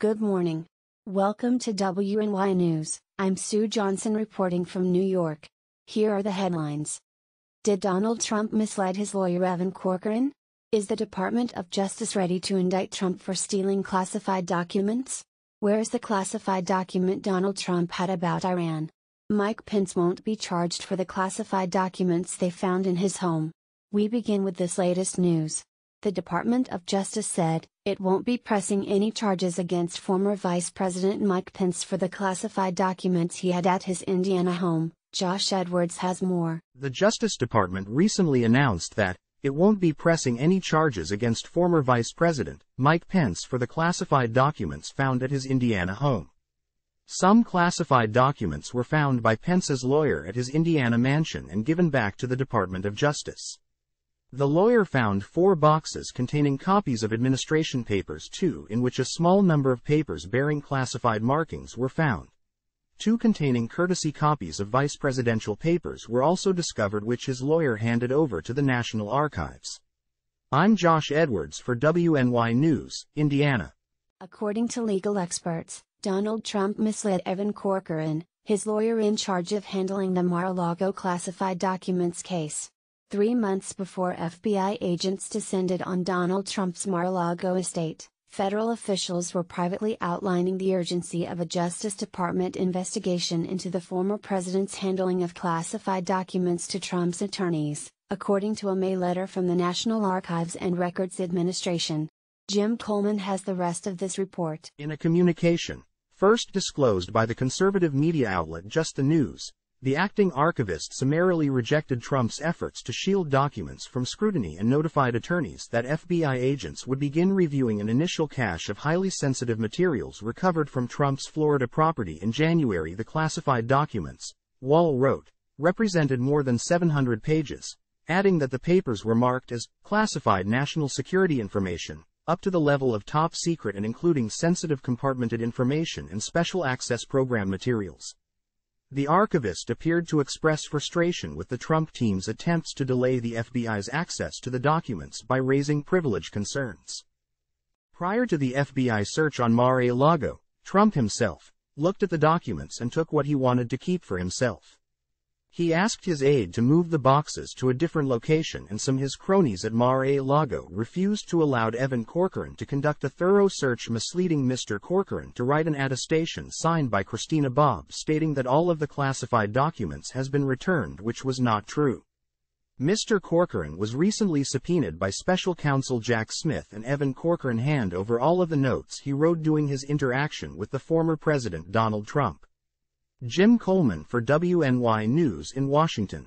Good morning. Welcome to WNY News. I'm Sue Johnson reporting from New York. Here are the headlines. Did Donald Trump mislead his lawyer Evan Corcoran? Is the Department of Justice ready to indict Trump for stealing classified documents? Where's the classified document Donald Trump had about Iran? Mike Pence won't be charged for the classified documents they found in his home. We begin with this latest news. The Department of Justice said, it won't be pressing any charges against former Vice President Mike Pence for the classified documents he had at his Indiana home. Josh Edwards has more. The Justice Department recently announced that, it won't be pressing any charges against former Vice President Mike Pence for the classified documents found at his Indiana home. Some classified documents were found by Pence's lawyer at his Indiana mansion and given back to the Department of Justice. The lawyer found four boxes containing copies of administration papers too in which a small number of papers bearing classified markings were found. Two containing courtesy copies of vice presidential papers were also discovered which his lawyer handed over to the National Archives. I'm Josh Edwards for WNY News, Indiana. According to legal experts, Donald Trump misled Evan Corcoran, his lawyer in charge of handling the Mar-a-Lago classified documents case. Three months before FBI agents descended on Donald Trump's Mar-a-Lago estate, federal officials were privately outlining the urgency of a Justice Department investigation into the former president's handling of classified documents to Trump's attorneys, according to a May letter from the National Archives and Records Administration. Jim Coleman has the rest of this report. In a communication, first disclosed by the conservative media outlet Just the News, the acting archivist summarily rejected Trump's efforts to shield documents from scrutiny and notified attorneys that FBI agents would begin reviewing an initial cache of highly sensitive materials recovered from Trump's Florida property in January. The classified documents, Wall wrote, represented more than 700 pages, adding that the papers were marked as classified national security information, up to the level of top secret and including sensitive compartmented information and special access program materials. The archivist appeared to express frustration with the Trump team's attempts to delay the FBI's access to the documents by raising privilege concerns. Prior to the FBI search on Mar-a-Lago, Trump himself looked at the documents and took what he wanted to keep for himself. He asked his aide to move the boxes to a different location and some his cronies at Mar-a-Lago refused to allow Evan Corcoran to conduct a thorough search misleading Mr. Corcoran to write an attestation signed by Christina Bobb stating that all of the classified documents has been returned which was not true. Mr. Corcoran was recently subpoenaed by special counsel Jack Smith and Evan Corcoran hand over all of the notes he wrote during his interaction with the former President Donald Trump. Jim Coleman for WNY News in Washington.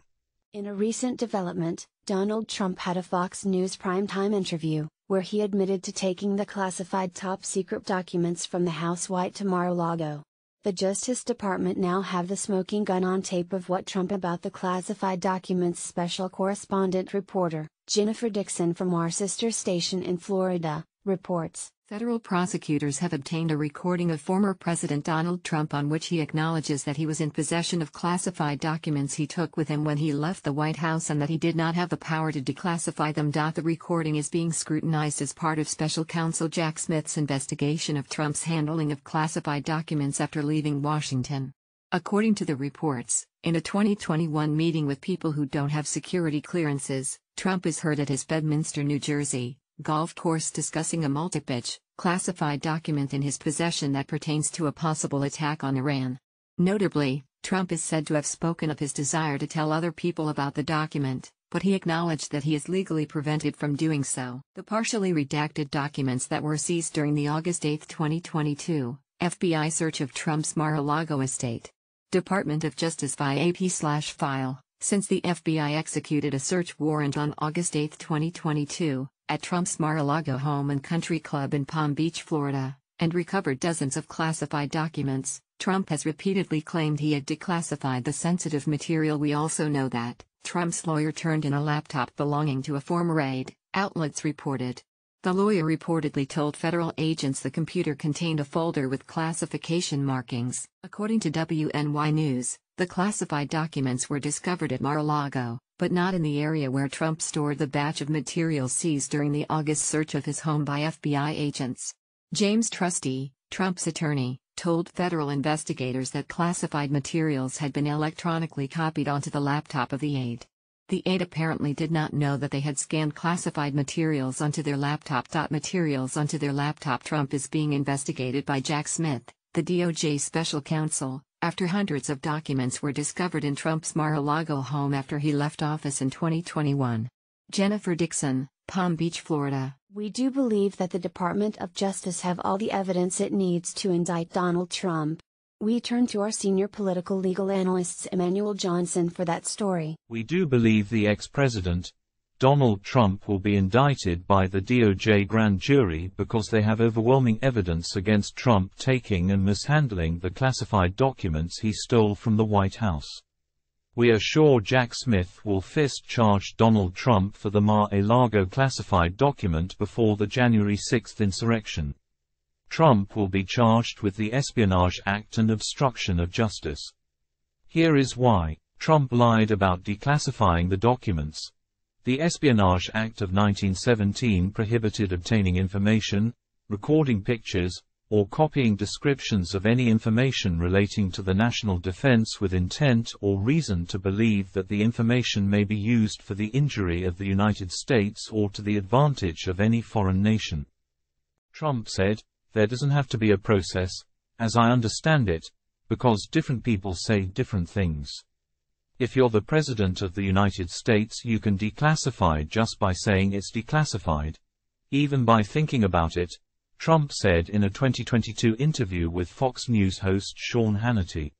In a recent development, Donald Trump had a Fox News primetime interview, where he admitted to taking the classified top secret documents from the House White to Mar-a-Lago. The Justice Department now have the smoking gun on tape of what Trump about the classified documents special correspondent reporter, Jennifer Dixon from our sister station in Florida, reports. Federal prosecutors have obtained a recording of former President Donald Trump on which he acknowledges that he was in possession of classified documents he took with him when he left the White House and that he did not have the power to declassify them. The recording is being scrutinized as part of special counsel Jack Smith's investigation of Trump's handling of classified documents after leaving Washington. According to the reports, in a 2021 meeting with people who don't have security clearances, Trump is heard at his Bedminster, New Jersey, golf course discussing a multi-page, classified document in his possession that pertains to a possible attack on Iran. Notably, Trump is said to have spoken of his desire to tell other people about the document, but he acknowledged that he is legally prevented from doing so. The partially redacted documents that were seized during the August 8, 2022, FBI search of Trump's Mar-a-Lago estate. Department of Justice via AP/file. Since the FBI executed a search warrant on August 8, 2022, at Trump's Mar-a-Lago home and country club in Palm Beach, Florida, and recovered dozens of classified documents, Trump has repeatedly claimed he had declassified the sensitive material. We also know that Trump's lawyer turned in a laptop belonging to a former aide, outlets reported. The lawyer reportedly told federal agents the computer contained a folder with classification markings. According to WNY News, the classified documents were discovered at Mar-a-Lago, but not in the area where Trump stored the batch of materials seized during the August search of his home by FBI agents. James Trusty, Trump's attorney, told federal investigators that classified materials had been electronically copied onto the laptop of the aide. The aide apparently did not know that they had scanned classified materials onto their laptop. Materials onto their laptop. Trump is being investigated by Jack Smith, the DOJ special counsel, after hundreds of documents were discovered in Trump's Mar a Lago home after he left office in 2021. Jennifer Dixon, Palm Beach, Florida. We do believe that the Department of Justice have all the evidence it needs to indict Donald Trump. We turn to our senior political legal analysts Emmanuel Johnson for that story. We do believe the ex-president, Donald Trump will be indicted by the DOJ grand jury because they have overwhelming evidence against Trump taking and mishandling the classified documents he stole from the White House. We are sure Jack Smith will fist charge Donald Trump for the Mar-a-Lago classified document before the January 6 insurrection. Trump will be charged with the Espionage Act and obstruction of justice. Here is why. Trump lied about declassifying the documents. The Espionage Act of 1917 prohibited obtaining information, recording pictures, or copying descriptions of any information relating to the national defense with intent or reason to believe that the information may be used for the injury of the United States or to the advantage of any foreign nation. Trump said, there doesn't have to be a process, as I understand it, because different people say different things. If you're the President of the United States you can declassify just by saying it's declassified. Even by thinking about it, Trump said in a 2022 interview with Fox News host Sean Hannity.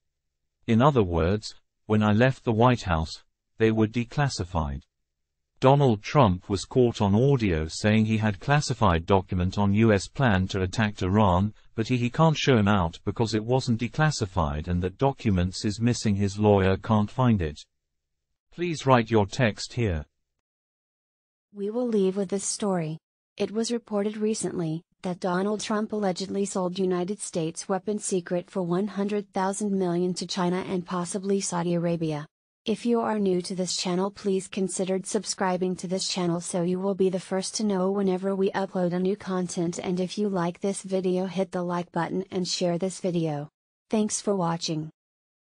In other words, when I left the White House, they were declassified. Donald Trump was caught on audio saying he had classified document on U.S. plan to attack Iran, but he, he can't show him out because it wasn't declassified and that documents is missing his lawyer can't find it. Please write your text here. We will leave with this story. It was reported recently that Donald Trump allegedly sold United States weapons secret for 100,000 million to China and possibly Saudi Arabia. If you are new to this channel please consider subscribing to this channel so you will be the first to know whenever we upload a new content and if you like this video hit the like button and share this video. Thanks for watching.